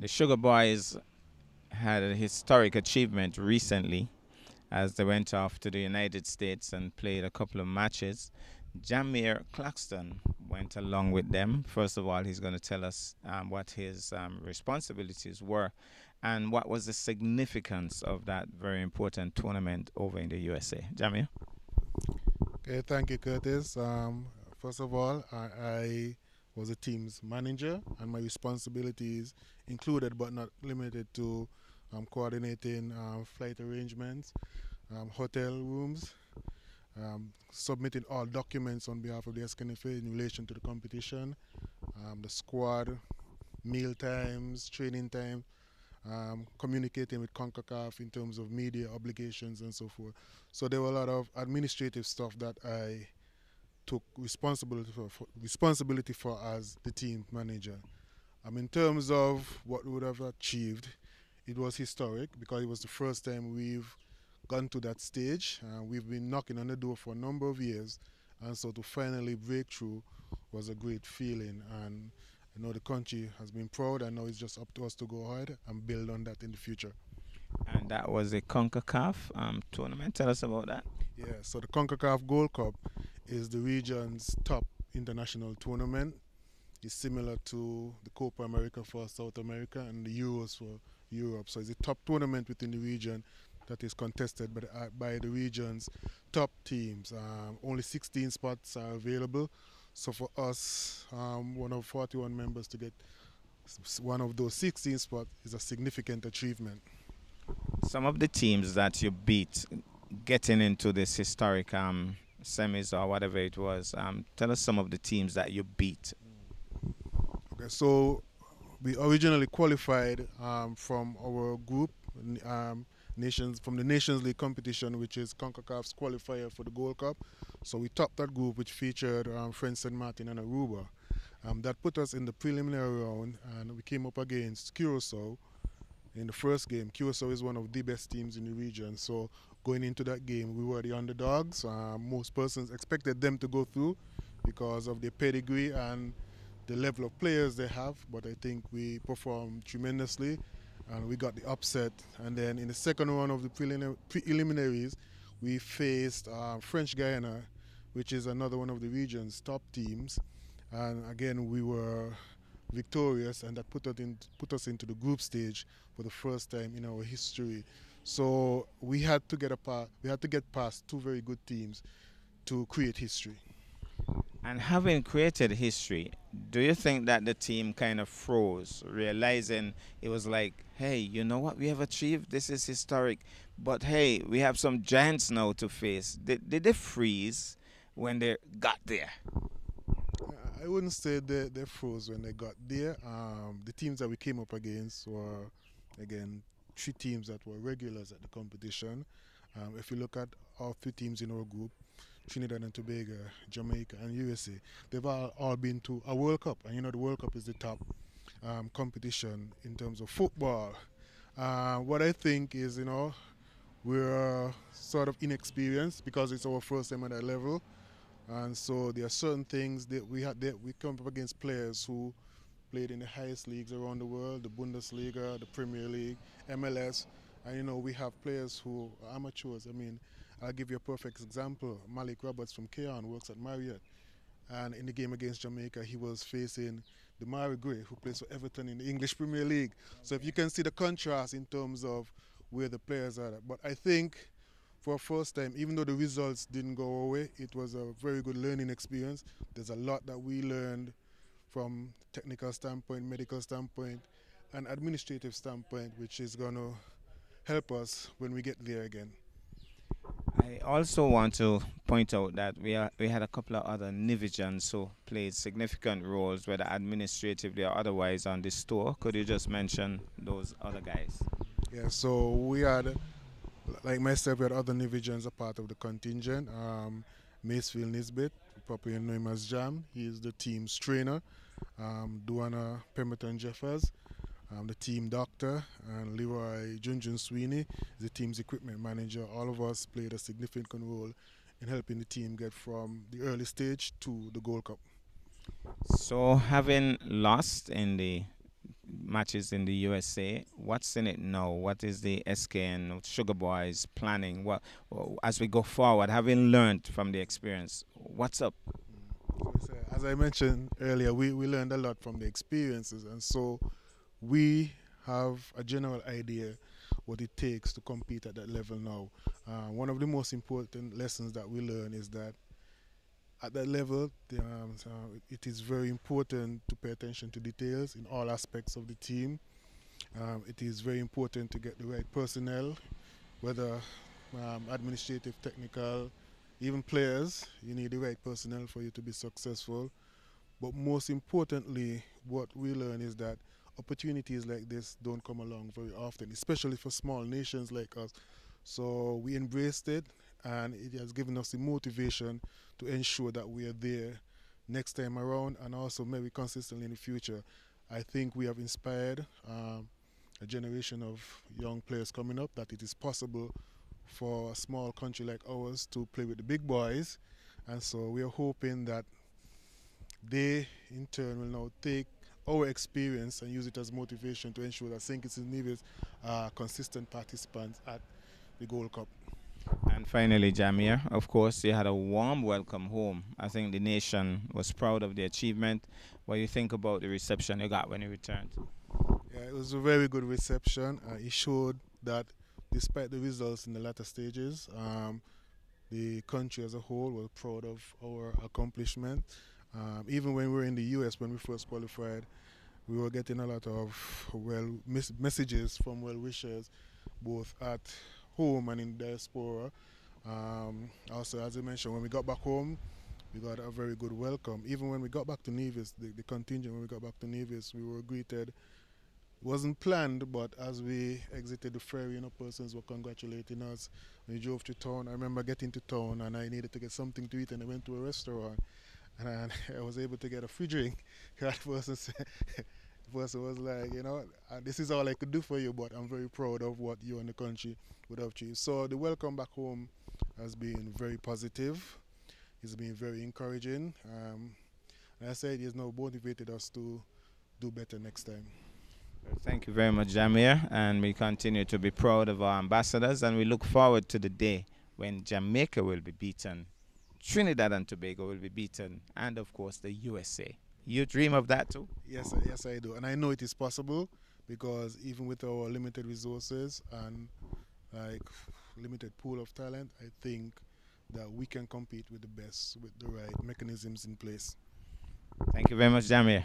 The Sugar Boyz had a historic achievement recently as they went off to the United States and played a couple of matches. Jamir Claxton went along with them. First of all, he's going to tell us um, what his um, responsibilities were and what was the significance of that very important tournament over in the USA. Jamir? Okay, thank you, Curtis. Um, first of all, I, I was a team's manager, and my responsibilities included but not limited to um, coordinating um, flight arrangements, um, hotel rooms, um, submitting all documents on behalf of the SKNFA in relation to the competition, um, the squad, meal times, training time, um, communicating with CONCACAF in terms of media obligations and so forth. So there were a lot of administrative stuff that I took responsibility for, for responsibility for as the team manager. Um, in terms of what we would have achieved, it was historic because it was the first time we've gone to that stage. Uh, we've been knocking on the door for a number of years, and so to finally break through was a great feeling. And I know the country has been proud, and now it's just up to us to go ahead and build on that in the future. And that was a CONCACAF um, tournament. Tell us about that. Yeah, so the CONCACAF Gold Cup is the region's top international tournament. It's similar to the Copa America for South America and the Euros for Europe. So it's a top tournament within the region that is contested by the, uh, by the region's top teams. Um, only 16 spots are available. So for us, um, one of 41 members to get one of those 16 spots is a significant achievement. Some of the teams that you beat getting into this historic um, semis or whatever it was, um, tell us some of the teams that you beat. Okay, so we originally qualified um, from our group, um, nations from the Nations League competition, which is CONCACAF's qualifier for the Gold Cup. So we topped that group, which featured um, French St. Martin and Aruba. Um, that put us in the preliminary round, and we came up against Curacao in the first game. Curacao is one of the best teams in the region, so going into that game, we were the underdogs. Uh, most persons expected them to go through because of their pedigree and the level of players they have, but I think we performed tremendously and we got the upset. And then in the second round of the preliminaries, we faced uh, French Guiana, which is another one of the region's top teams. And again, we were victorious, and that put us, in, put us into the group stage for the first time in our history. So we had to get a we had to get past two very good teams to create history. And having created history, do you think that the team kind of froze, realizing it was like, hey, you know what we have achieved? This is historic. But hey, we have some giants now to face. Did, did they freeze when they got there? I wouldn't say they, they froze when they got there. Um, the teams that we came up against were, again, three teams that were regulars at the competition. Um, if you look at our three teams in our group, Trinidad and Tobago, Jamaica, and USA. They've all, all been to a World Cup, and you know the World Cup is the top um, competition in terms of football. Uh, what I think is, you know, we're sort of inexperienced because it's our first time at that level, and so there are certain things that we had that we come up against players who played in the highest leagues around the world, the Bundesliga, the Premier League, MLS, and you know we have players who are amateurs. I mean, I'll give you a perfect example. Malik Roberts from Cayon works at Marriott. And in the game against Jamaica, he was facing Demarai Gray, who plays for Everton in the English Premier League. So if you can see the contrast in terms of where the players are. But I think for a first time, even though the results didn't go our way, it was a very good learning experience. There's a lot that we learned from technical standpoint, medical standpoint, and administrative standpoint, which is going to help us when we get there again. I also want to point out that we are, we had a couple of other Nevisians who played significant roles, whether administratively or otherwise, on this tour. Could you just mention those other guys? Yeah, so we had, like myself, we had other Nevisians a part of the contingent. Um, Macefield Nisbet, probably know him as Jam. He is the team's trainer. Um, Duana Pemberton Jeffers, um, the team doctor, and Leroy Junjun Sweeney, the team's equipment manager. All of us played a significant role in helping the team get from the early stage to the Gold Cup. So, having lost in the matches in the USA. What's in it now? What is the SKN Sugar Boyz planning? What as we go forward, having learned from the experience, what's up? As I mentioned earlier, we, we learned a lot from the experiences, and so we have a general idea what it takes to compete at that level now. Uh, one of the most important lessons that we learn is that at that level, the, um, uh, it is very important to pay attention to details in all aspects of the team. Um, it is very important to get the right personnel, whether um, administrative, technical, even players. You need the right personnel for you to be successful. But most importantly, what we learn is that opportunities like this don't come along very often, especially for small nations like us. So we embraced it and it has given us the motivation to ensure that we are there next time around and also maybe consistently in the future. I think we have inspired um, a generation of young players coming up that it is possible for a small country like ours to play with the big boys. And so we are hoping that they, in turn, will now take our experience and use it as motivation to ensure that St. Kitts and Nevis are consistent participants at the Gold Cup. And finally, Jamir, of course, you had a warm welcome home. I think the nation was proud of the achievement. What do you think about the reception you got when you returned? Yeah, it was a very good reception. Uh, it showed that despite the results in the latter stages, um, the country as a whole was proud of our accomplishment. Um, even when we were in the US, when we first qualified, we were getting a lot of well messages from well wishers, both at home and in diaspora. Um, also, as I mentioned, when we got back home, we got a very good welcome. Even when we got back to Nevis, the, the contingent when we got back to Nevis, we were greeted wasn't planned, but as we exited the ferry, you know, persons were congratulating us. We drove to town. I remember getting to town and I needed to get something to eat, and I went to a restaurant, and I, was able to get a free drink. That person said, person was like, you know, this is all I could do for you, but I'm very proud of what you and the country would have achieved. So the welcome back home has been very positive. It's been very encouraging. Um, and I said, it has now motivated us to do better next time. Thank you very much, Jamir. And we continue to be proud of our ambassadors. And we look forward to the day when Jamaica will be beaten, Trinidad and Tobago will be beaten, and of course the USA. You dream of that too? Yes, yes, I do. And I know it is possible because even with our limited resources and like limited pool of talent, I think that we can compete with the best with the right mechanisms in place. Thank you very much, Jamir.